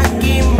aquí.